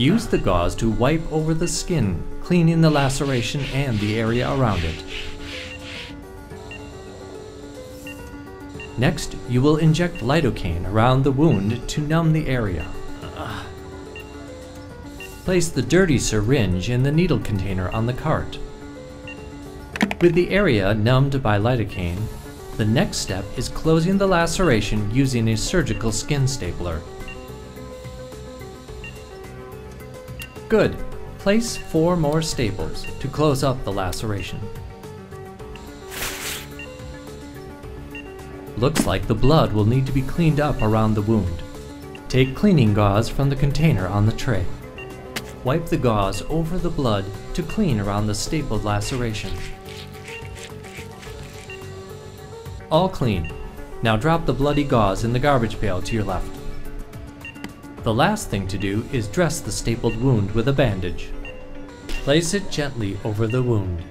Use the gauze to wipe over the skin, cleaning the laceration and the area around it. Next, you will inject lidocaine around the wound to numb the area. Place the dirty syringe in the needle container on the cart. With the area numbed by lidocaine, the next step is closing the laceration using a surgical skin stapler. Good. Place four more staples to close up the laceration. Looks like the blood will need to be cleaned up around the wound. Take cleaning gauze from the container on the tray. Wipe the gauze over the blood to clean around the stapled laceration. All clean. Now drop the bloody gauze in the garbage pail to your left. The last thing to do is dress the stapled wound with a bandage. Place it gently over the wound.